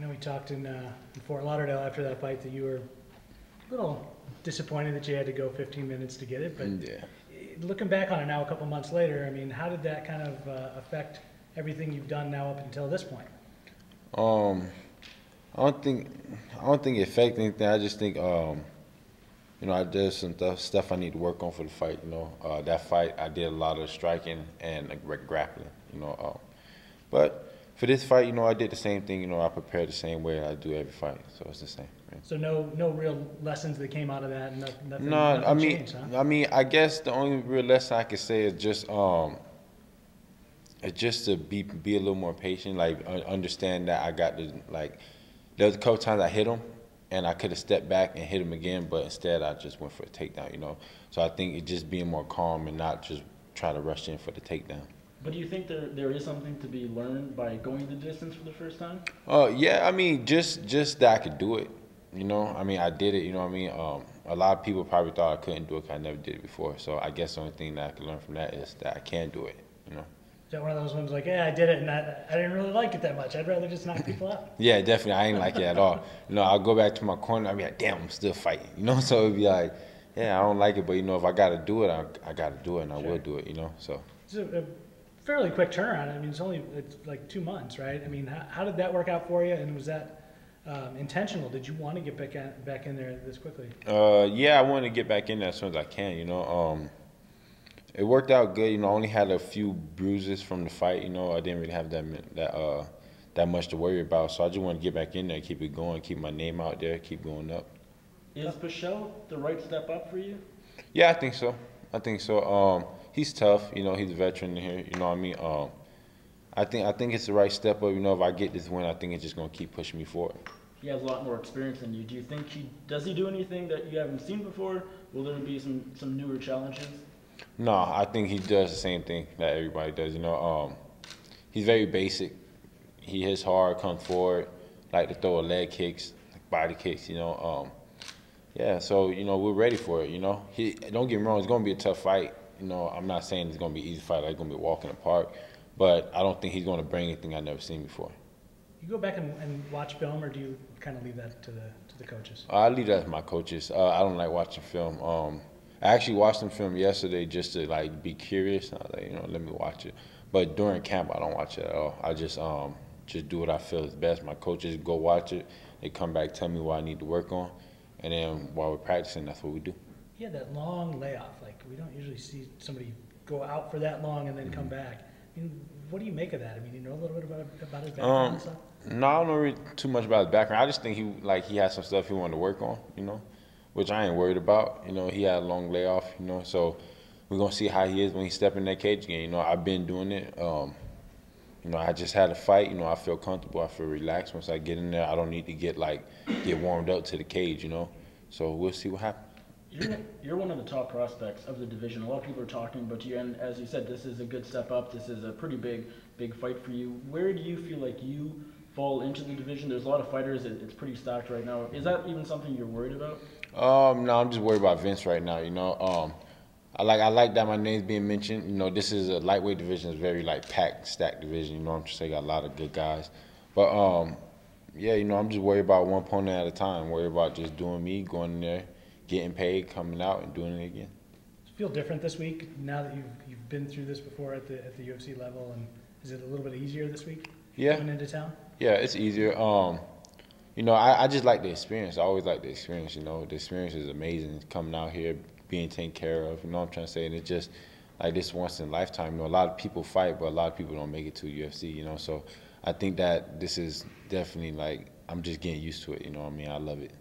I know we talked in, uh, in Fort Lauderdale after that fight that you were a little disappointed that you had to go 15 minutes to get it, but Yeah. eh, looking back on it now, a couple months later, I mean, how did that kind of uh, affect everything you've done now up until this point? Um, I don't think I don't think it affected anything. I just think um, you know, I did some th- stuff I need to work on for the fight. You know, uh, that fight I did a lot of striking and like, grappling. You know, um, but for this fight, you know, I did the same thing. You know, I prepared the same way I do every fight, so it's the same. right? So no, no real lessons that came out of that. Nothing, nothing, No, nothing I mean, changed, huh? I mean, I guess the only real lesson I could say is just um, it's just to be be a little more patient. Like uh, understand that I got to like. There was a couple times I hit him, and I could have stepped back and hit him again, but instead I just went for a takedown. You know, so I think it just being more calm and not just try to rush in for the takedown. But do you think there there is something to be learned by going the distance for the first time? Oh yeah, I mean, just just that I could do it. You know, I mean, I did it. You know what I mean? Um, a lot of people probably thought I couldn't do it. Cause I never did it before. So I guess the only thing that I could learn from that is that I can do it. You know? Is that one of those ones like, yeah, I did it and I, I didn't really like it that much. I'd rather just knock people out. Yeah, definitely. I ain't like it at all. You know, I'll go back to my corner. I'll be like, damn, I'm still fighting. You know, so it'd be like, yeah, I don't like it, but you know, if I got to do it, I, I got to do it, and I Sure. will do it. You know, so. It's a, a fairly quick turnaround. I mean, it's only it's like two months, right? I mean, how, how did that work out for you? And was that um, intentional? Did you want to get back in, back in there this quickly? Uh, yeah, I wanted to get back in there as soon as I can. You know, um, it worked out good. You know, I only had a few bruises from the fight. You know, I didn't really have that that uh that much to worry about. So I just want to get back in there, keep it going, keep my name out there, keep going up. Is Pichel the right step up for you? Yeah, I think so. I think so. Um, he's tough. You know, he's a veteran here. You know what I mean? Um, I think I think it's the right step up. You know, if I get this win, I think it's just gonna keep pushing me forward. He has a lot more experience than you. Do you think he does he do anything that you haven't seen before? Will there be some some newer challenges? No, I think he does the same thing that everybody does. You know, um, he's very basic. He hits hard, comes forward, like to throw a leg kicks, body kicks. You know, um, yeah. So you know, we're ready for it. You know, he don't get me wrong. It's gonna be a tough fight. You know, I'm not saying it's gonna be an easy fight. Like gonna be a walk in the park, but I don't think he's gonna bring anything I've never seen before. You go back and, and watch film, or do you kind of leave that to the to the coaches? I leave that to my coaches. Uh, I don't like watching film. Um, I actually watched some film yesterday just to like be curious. I was like, you know, let me watch it. But during camp, I don't watch it at all. I just um, just do what I feel is best. My coaches go watch it. They come back, tell me what I need to work on, and then while we're practicing, that's what we do. He had that long layoff. Like we don't usually see somebody go out for that long and then come Mm-hmm. back. I mean, what do you make of that? I mean, you know a little bit about about his background Um, and stuff. No, I don't know really too much about his background. I just think he like he had some stuff he wanted to work on, you know, which I ain't worried about. You know, he had a long layoff, you know, so we're gonna see how he is when he step in that cage again. You know, I've been doing it. Um, you know, I just had a fight. You know, I feel comfortable. I feel relaxed once I get in there. I don't need to get like get warmed up to the cage. You know, so we'll see what happens. You're, you're one of the top prospects of the division. A lot of people are talking about you, and as you said, this is a good step up. This is a pretty big, big fight for you. Where do you feel like you fall into the division? There's a lot of fighters. It, it's pretty stacked right now. Is that even something you're worried about? Um, no, I'm just worried about Vince right now. You know, um, I like I like that my name's being mentioned. You know, this is a lightweight division. It's very like packed, stacked division. You know, I'm just saying got a lot of good guys. But um, yeah, you know, I'm just worried about one opponent at a time. Worried about just doing me, going in there, getting paid, coming out, and doing it again. Feel different this week now that you've you've been through this before at the at the UFC level, and is it a little bit easier this week Yeah, coming into town? yeah, it's easier. Um, you know, I, I just like the experience. I always like the experience. You know, the experience is amazing. Coming out here, being taken care of. You know what I'm trying to say? And it's just like this once in a lifetime. You know, a lot of people fight, but a lot of people don't make it to UFC. You know, so I think that this is definitely like I'm just getting used to it. You know what I mean? I love it.